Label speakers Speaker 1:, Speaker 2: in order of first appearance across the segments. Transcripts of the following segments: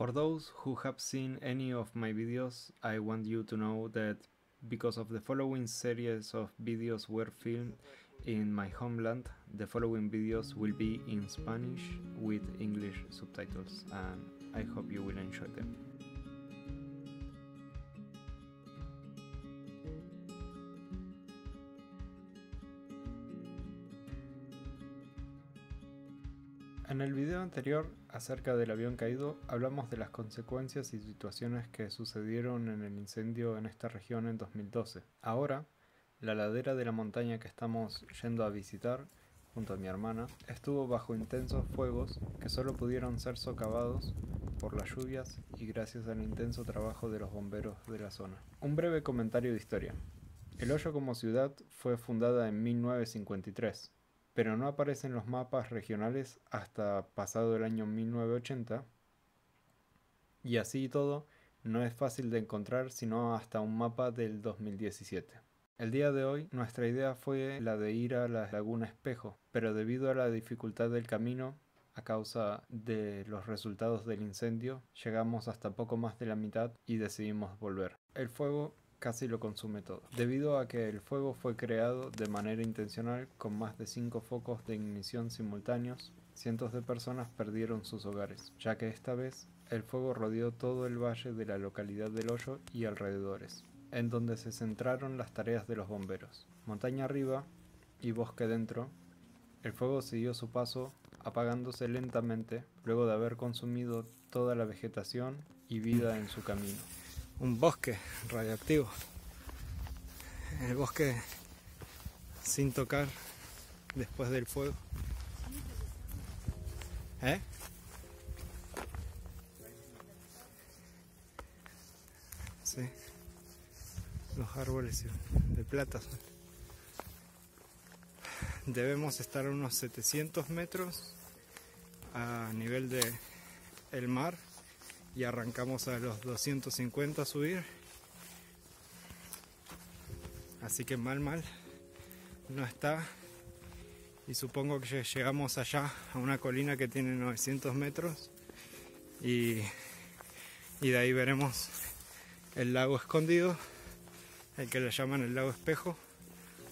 Speaker 1: For those who have seen any of my videos, I want you to know that because of the following series of videos were filmed in my homeland, the following videos will be in Spanish with English subtitles and I hope you will enjoy them. En el video anterior acerca del avión caído hablamos de las consecuencias y situaciones que sucedieron en el incendio en esta región en 2012. Ahora, la ladera de la montaña que estamos yendo a visitar junto a mi hermana estuvo bajo intensos fuegos que solo pudieron ser socavados por las lluvias y gracias al intenso trabajo de los bomberos de la zona. Un breve comentario de historia. El Hoyo como ciudad fue fundada en 1953 pero no aparece en los mapas regionales hasta pasado el año 1980 y así y todo no es fácil de encontrar sino hasta un mapa del 2017. El día de hoy nuestra idea fue la de ir a la laguna Espejo, pero debido a la dificultad del camino a causa de los resultados del incendio, llegamos hasta poco más de la mitad y decidimos volver. El fuego casi lo consume todo, debido a que el fuego fue creado de manera intencional con más de 5 focos de ignición simultáneos, cientos de personas perdieron sus hogares, ya que esta vez el fuego rodeó todo el valle de la localidad del Hoyo y alrededores, en donde se centraron las tareas de los bomberos. Montaña arriba y bosque dentro, el fuego siguió su paso apagándose lentamente luego de haber consumido toda la vegetación y vida en su camino un bosque radioactivo. El bosque sin tocar después del fuego. ¿Eh? Sí. Los árboles de plata Debemos estar a unos 700 metros a nivel de mar y arrancamos a los 250 a subir. Así que mal mal no está. Y supongo que llegamos allá a una colina que tiene 900 metros y, y de ahí veremos el lago escondido el que le llaman el lago espejo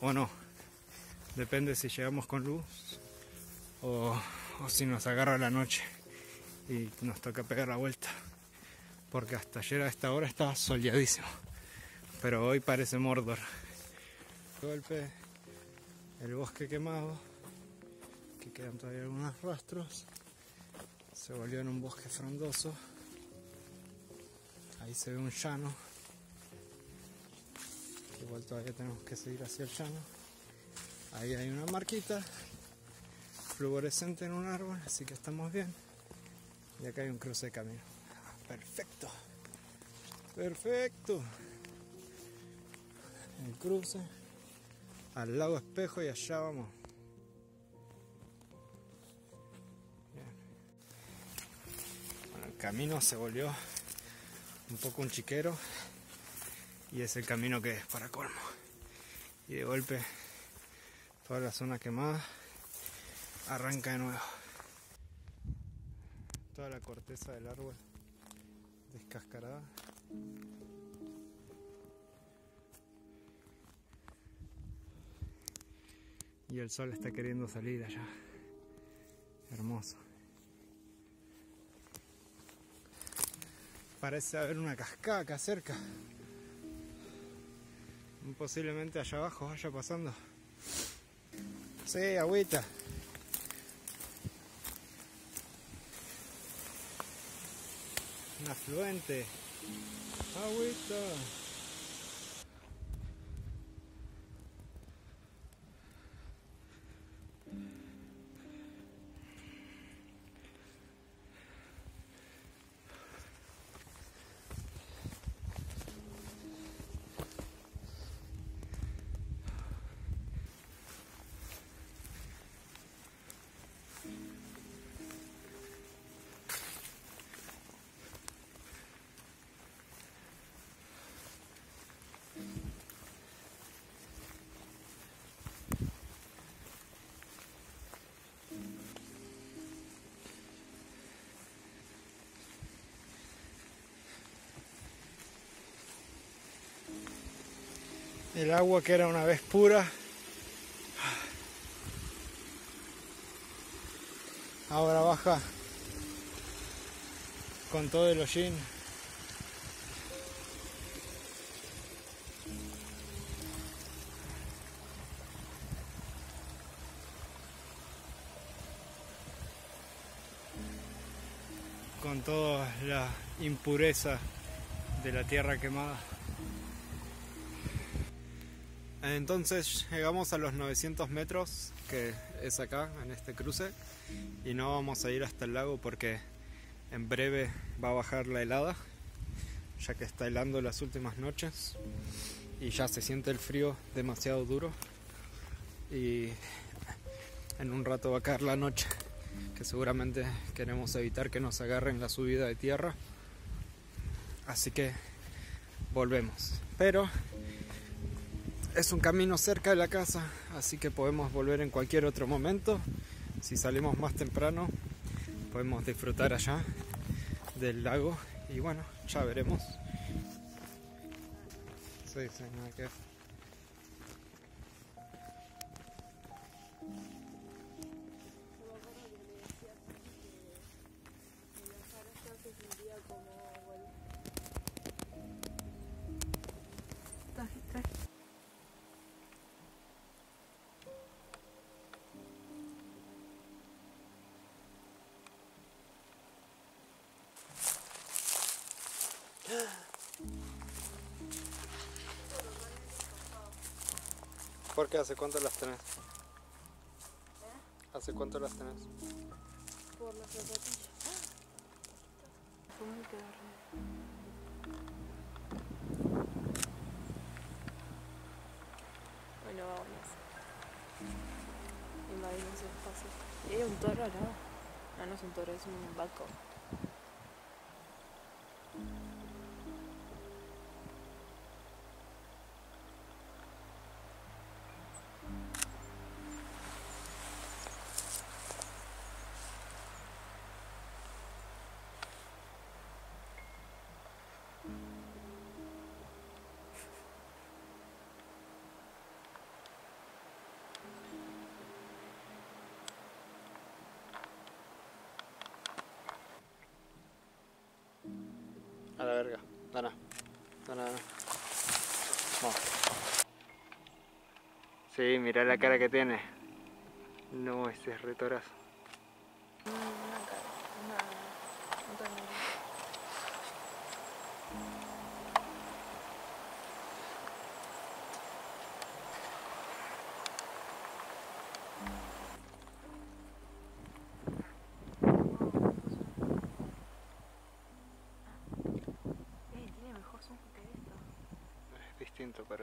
Speaker 1: o no. Depende si llegamos con luz o, o si nos agarra la noche y nos toca pegar la vuelta. Porque hasta ayer a esta hora estaba soleadísimo. Pero hoy parece Mordor. Golpe. El bosque quemado. Que quedan todavía algunos rastros. Se volvió en un bosque frondoso. Ahí se ve un llano. Igual todavía tenemos que seguir hacia el llano. Ahí hay una marquita fluorescente en un árbol así que estamos bien y acá hay un cruce de camino. Perfecto. Perfecto. El cruce. Al lago espejo y allá vamos. Bueno, el camino se volvió un poco un chiquero. Y es el camino que es para colmo. Y de golpe toda la zona quemada arranca de nuevo toda la corteza del árbol descascarada. Y el sol está queriendo salir allá. Hermoso. Parece haber una cascada acá cerca. Posiblemente allá abajo vaya pasando. Sí, agüita. Afluente. Agüita. El agua que era una vez pura, ahora baja con todo el hollín. con toda la impureza de la tierra quemada. Entonces llegamos a los 900 metros, que es acá, en este cruce, y no vamos a ir hasta el lago porque en breve va a bajar la helada, ya que está helando las últimas noches y ya se siente el frío demasiado duro y en un rato va a caer la noche, que seguramente queremos evitar que nos agarren la subida de tierra, así que volvemos. Pero es un camino cerca de la casa, así que podemos volver en cualquier otro momento. Si salimos más temprano, podemos disfrutar allá del lago y bueno, ya veremos. Sí, sí, nada que ¿Por qué? ¿Hace cuánto las tenés? ¿Hace cuánto las tenés?
Speaker 2: Por las zapatillas. ¿Cómo me queda Bueno, vámonos. Invadimos el espacio. ¿Y hay un toro lado? No, no es un toro, es un vaco.
Speaker 1: A la verga. Dana. Dana, Dana. Vamos. Sí, mira la cara que tiene. No, ese es retorazo.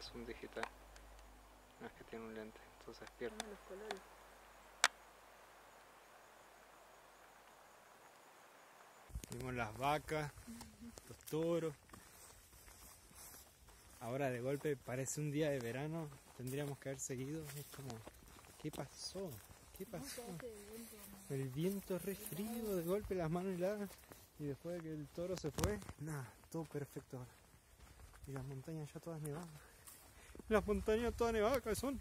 Speaker 1: Es un digital. No es que tiene un lente, entonces pierde.
Speaker 2: Los colores.
Speaker 1: Vimos las vacas, los toros. Ahora de golpe parece un día de verano, tendríamos que haber seguido. Es como, ¿qué pasó? ¿Qué pasó? El viento re frío, de golpe las manos heladas. Y después de que el toro se fue, nada, todo perfecto ahora. Y las montañas ya todas nevadas. Las montañas todas nevadas, cabezón.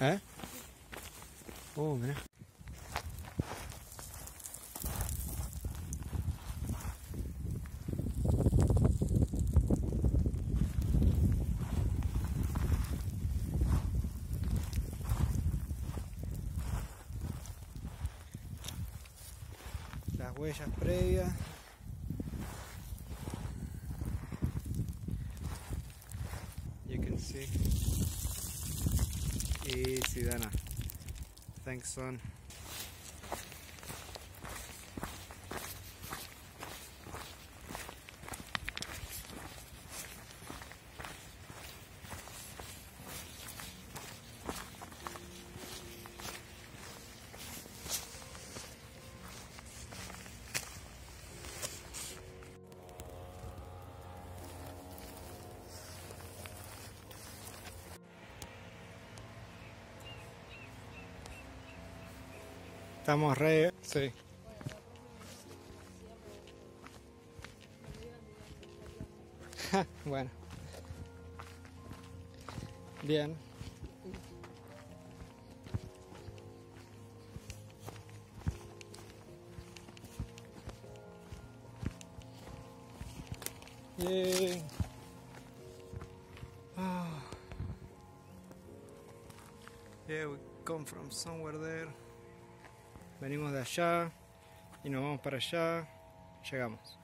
Speaker 1: ¿Eh? Oh, mira. You can see. Easy, Dana. Thanks, son. Estamos re... Sí. bueno. Bien. Yay. Ah. Yeah, we come from somewhere there. Venimos de allá y nos vamos para allá. Llegamos.